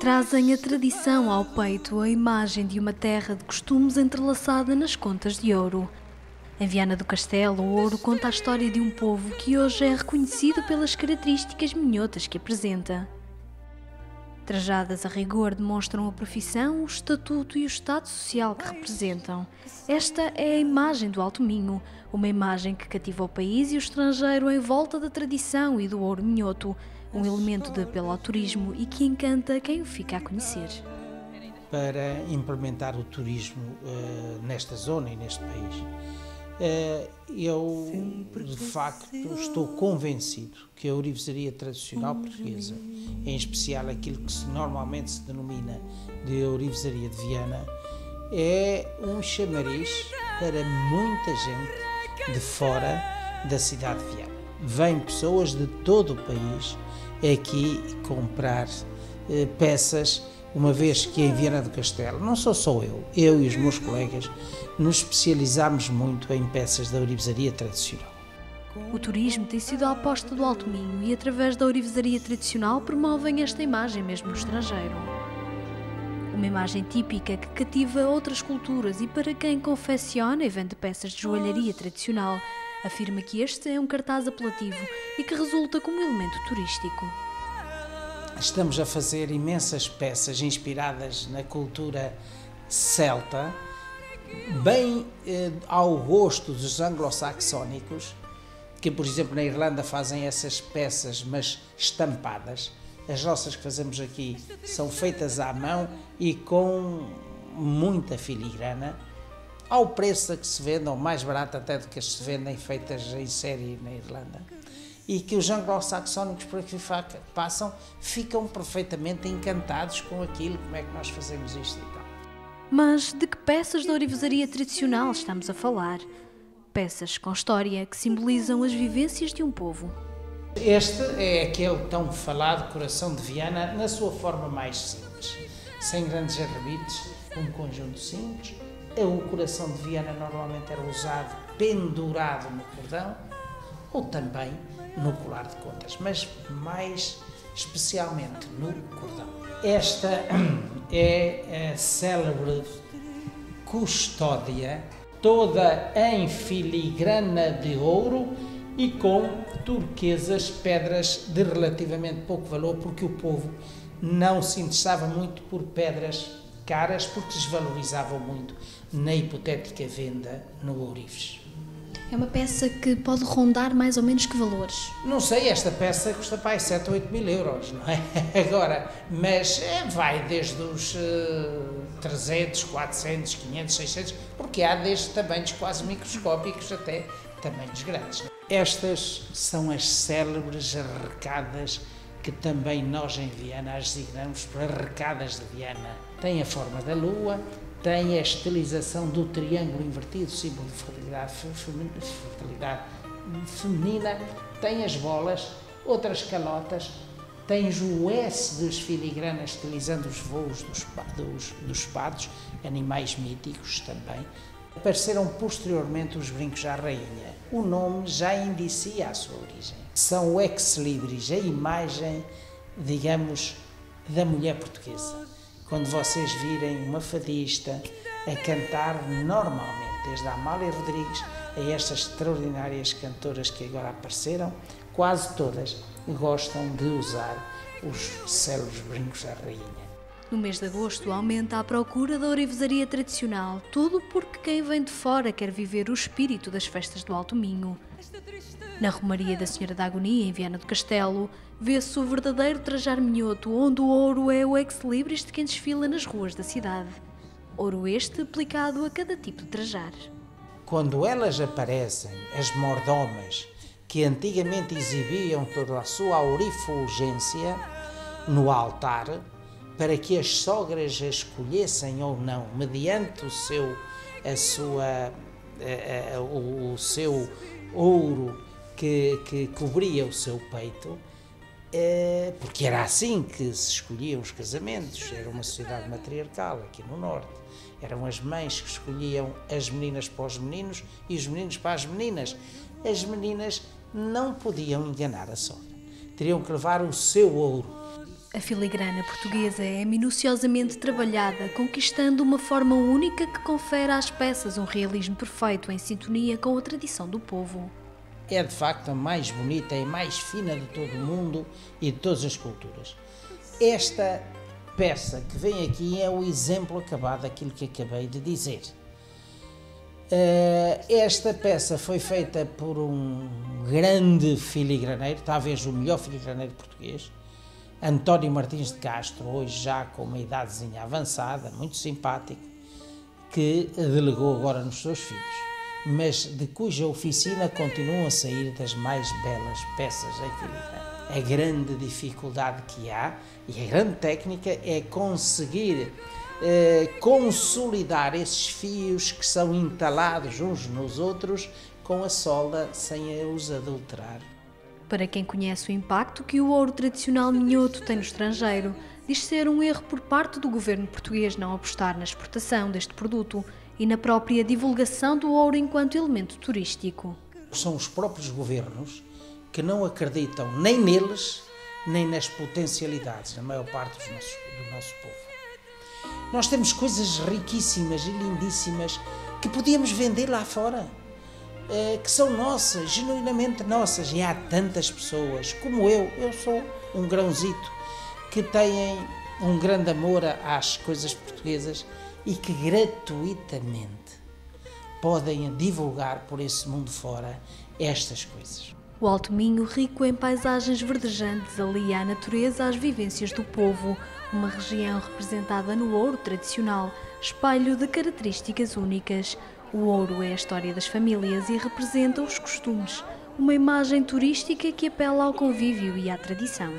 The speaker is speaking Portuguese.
Trazem a tradição ao peito a imagem de uma terra de costumes entrelaçada nas contas de ouro. Em Viana do Castelo, o ouro conta a história de um povo que hoje é reconhecido pelas características minhotas que apresenta. Trajadas a rigor demonstram a profissão, o estatuto e o estado social que representam. Esta é a imagem do Alto Minho, uma imagem que cativa o país e o estrangeiro em volta da tradição e do ouro minhoto, um elemento de apelo ao turismo e que encanta quem o fica a conhecer. Para implementar o turismo uh, nesta zona e neste país, eu de facto estou convencido que a ourivesaria tradicional portuguesa, em especial aquilo que se, normalmente se denomina de ourivesaria de Viana, é um chamariz para muita gente de fora da cidade de Viana. Vêm pessoas de todo o país aqui comprar eh, peças, uma vez que em Viana do Castelo, não sou só eu, eu e os meus colegas, nos especializamos muito em peças da ourivesaria tradicional. O turismo tem sido a aposta do Alto Minho e, através da ourivesaria tradicional, promovem esta imagem mesmo no estrangeiro. Uma imagem típica que cativa outras culturas e para quem confecciona e vende peças de joalharia tradicional, afirma que este é um cartaz apelativo e que resulta como elemento turístico. Estamos a fazer imensas peças inspiradas na cultura celta, bem eh, ao gosto dos anglo-saxónicos, que, por exemplo, na Irlanda fazem essas peças, mas estampadas. As nossas que fazemos aqui são feitas à mão e com muita filigrana, ao preço que se vendem, ou mais barato até do que as se vendem feitas em série na Irlanda. E que os anglo-saxónicos por aqui passam ficam perfeitamente encantados com aquilo, como é que nós fazemos isto e tal. Mas de que peças da orivesaria tradicional estamos a falar? peças com história que simbolizam as vivências de um povo. Este é aquele tão falado coração de Viana na sua forma mais simples, sem grandes arrebites, um conjunto simples. O coração de Viana normalmente era usado pendurado no cordão ou também no colar de contas, mas mais especialmente no cordão. Esta é a célebre custódia toda em filigrana de ouro e com turquesas, pedras de relativamente pouco valor, porque o povo não se interessava muito por pedras caras, porque desvalorizavam muito na hipotética venda no ourives. É uma peça que pode rondar mais ou menos que valores? Não sei, esta peça custa para aí 7 ou 8 mil euros, não é? Agora, mas é, vai desde os uh, 300, 400, 500, 600, porque há desde tamanhos quase microscópicos até tamanhos grandes. Estas são as célebres arrecadas que também nós em Viana as designamos por arrecadas de Viana. Tem a forma da lua, tem a estilização do triângulo invertido, símbolo de fertilidade, fertilidade feminina, tem as bolas, outras calotas, tens o S dos filigranas estilizando os voos dos, dos, dos patos, animais míticos também. Apareceram posteriormente os brincos à rainha. O nome já indicia a sua origem. São o ex-libris, a imagem, digamos, da mulher portuguesa quando vocês virem uma fadista a cantar normalmente, desde a Amália Rodrigues a estas extraordinárias cantoras que agora apareceram, quase todas gostam de usar os célebres brincos da rainha. No mês de agosto aumenta a procura da orivesaria tradicional, tudo porque quem vem de fora quer viver o espírito das festas do Alto Minho. Na Romaria da Senhora da Agonia, em Viana do Castelo, vê-se o verdadeiro trajar minhoto, onde o ouro é o ex-libris de quem desfila nas ruas da cidade. Ouro este aplicado a cada tipo de trajar. Quando elas aparecem, as mordomas, que antigamente exibiam toda a sua aurifulgência no altar, para que as sogras a escolhessem ou não, mediante o seu, a sua, a, a, o, o seu ouro que, que cobria o seu peito, é, porque era assim que se escolhiam os casamentos, era uma sociedade matriarcal aqui no Norte. Eram as mães que escolhiam as meninas para os meninos e os meninos para as meninas. As meninas não podiam enganar a sogra, teriam que levar o seu ouro. A filigrana portuguesa é minuciosamente trabalhada, conquistando uma forma única que confere às peças um realismo perfeito em sintonia com a tradição do povo. É de facto a mais bonita e mais fina de todo o mundo e de todas as culturas. Esta peça que vem aqui é o exemplo acabado daquilo que acabei de dizer. Eh, esta peça foi feita por um grande filigraneiro, talvez o melhor filigraneiro português, António Martins de Castro, hoje já com uma idadezinha avançada, muito simpático, que delegou agora nos seus filhos, mas de cuja oficina continuam a sair das mais belas peças em filigrana. A grande dificuldade que há e a grande técnica é conseguir eh, consolidar esses fios que são entalados uns nos outros com a solda sem os adulterar. Para quem conhece o impacto que o ouro tradicional minhoto tem no estrangeiro, diz ser um erro por parte do governo português não apostar na exportação deste produto e na própria divulgação do ouro enquanto elemento turístico. São os próprios governos que não acreditam nem neles, nem nas potencialidades, na maior parte do nosso, do nosso povo. Nós temos coisas riquíssimas e lindíssimas que podíamos vender lá fora eh, que são nossas, genuinamente nossas. E há tantas pessoas como eu, eu sou um grãozito, que têm um grande amor às coisas portuguesas e que gratuitamente podem divulgar por esse mundo fora estas coisas. O Alto Minho, rico em paisagens verdejantes, alia a natureza às vivências do povo, uma região representada no ouro tradicional, espelho de características únicas. O ouro é a história das famílias e representa os costumes, uma imagem turística que apela ao convívio e à tradição.